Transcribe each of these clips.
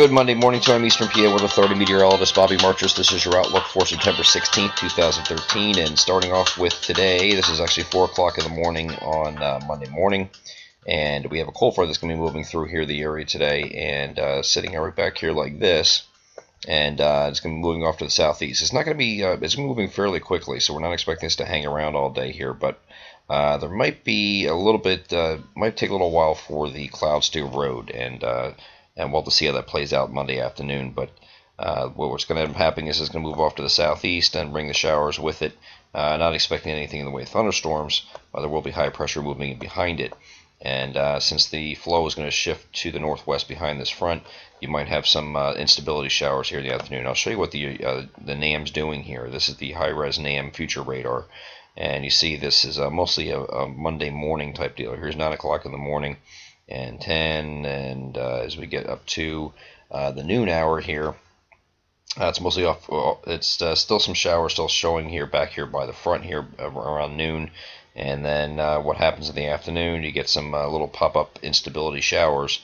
Good Monday morning time, Eastern PA Weather Authority Meteorologist Bobby Martrich. This is your outlook for September 16th, 2013. And starting off with today, this is actually 4 o'clock in the morning on uh, Monday morning. And we have a cold front that's going to be moving through here, the area today, and uh, sitting right back here like this. And uh, it's going to be moving off to the southeast. It's not going to be, uh, it's moving fairly quickly, so we're not expecting this to hang around all day here. But uh, there might be a little bit, uh, might take a little while for the clouds to erode. And and we'll have to see how that plays out Monday afternoon. But uh, what's going to end up happening is it's going to move off to the southeast and bring the showers with it. Uh, not expecting anything in the way of thunderstorms, but there will be high pressure moving behind it. And uh, since the flow is going to shift to the northwest behind this front, you might have some uh, instability showers here in the afternoon. I'll show you what the uh, the NAM's doing here. This is the high-res NAM future radar. And you see this is uh, mostly a, a Monday morning type deal. Here's 9 o'clock in the morning and 10, and uh, as we get up to uh, the noon hour here, uh, it's mostly off. It's uh, still some showers still showing here back here by the front here around noon, and then uh, what happens in the afternoon? You get some uh, little pop-up instability showers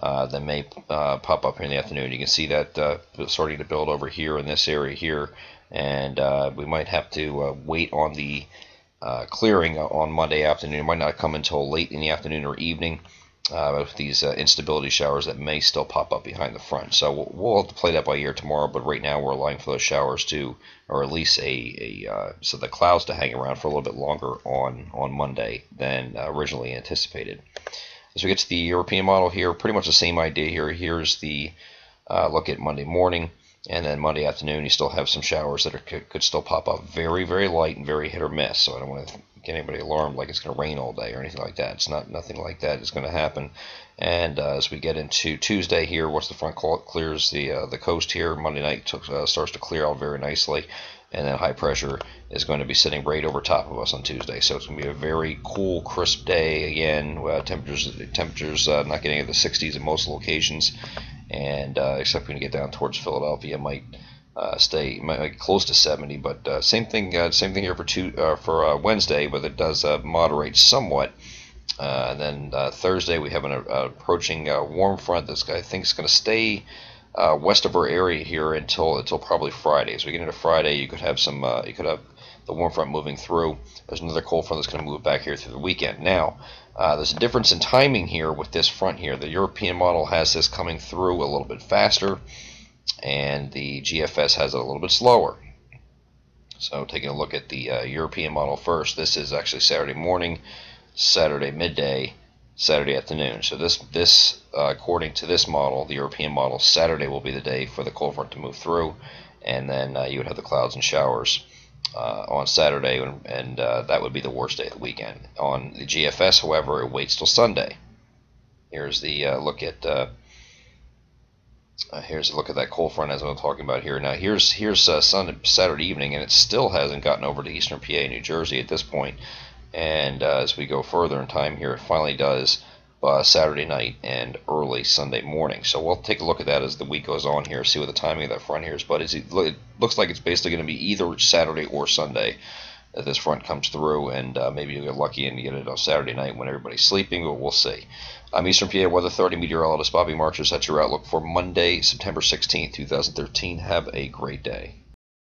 that may pop up here in the afternoon. You can see that starting to build over here in this area here, and we might have to wait on the clearing on Monday afternoon. It might not come until late in the afternoon or evening uh, these uh, instability showers that may still pop up behind the front. So we'll, we'll, have to play that by ear tomorrow, but right now we're allowing for those showers to, or at least a, a uh, so the clouds to hang around for a little bit longer on, on Monday than originally anticipated. As we get to the European model here, pretty much the same idea here. Here's the uh, look at Monday morning. And then Monday afternoon, you still have some showers that are, could, could still pop up. Very, very light and very hit or miss. So I don't want to get anybody alarmed like it's going to rain all day or anything like that. It's not nothing like that is going to happen. And uh, as we get into Tuesday here, once the front clears the uh, the coast here, Monday night took, uh, starts to clear out very nicely. And then high pressure is going to be sitting right over top of us on Tuesday. So it's going to be a very cool, crisp day again. Uh, temperatures temperatures uh, not getting into the 60s in most locations and uh, except when you get down towards Philadelphia, might uh, stay might, close to 70. But uh, same thing, uh, same thing here for two uh, for Wednesday, but it does moderate somewhat. and then Thursday we have an approaching warm front that's I think is going to stay. west of our area here until until probably Friday. As we get into Friday, you could have some you could have the warm front moving through. There's another cold front that's going to move back here through the weekend. Now, uh, there's a difference in timing here with this front here. The European model has this coming through a little bit faster, and the GFS has it a little bit slower. So taking a look at the uh, European model first, this is actually Saturday morning, Saturday midday, Saturday afternoon. So this, this uh, according to this model, the European model, Saturday will be the day for the cold front to move through, and then uh, you would have the clouds and showers uh, on Saturday, and uh, that would be the worst day of the weekend. On the GFS, however, it waits till Sunday. Here's the uh, look at uh, uh, here's a look at that cold front as I'm talking about here. Now here's here's uh, Sunday Saturday evening, and it still hasn't gotten over to Eastern PA, New Jersey at this point. And as we go further in time here, it finally does uh, Saturday night and early Sunday morning. So we'll take a look at that as the week goes on here, see what the timing of that front here is. But it looks like it's basically going to be either Saturday or Sunday that this front comes through, and uh, maybe you'll get lucky and get it on Saturday night when everybody's sleeping, but we'll see. I'm Eastern PA Weather Authority meteorologist Bobby Martrich. That's your outlook for Monday, September 16th, 2013. Have a great day.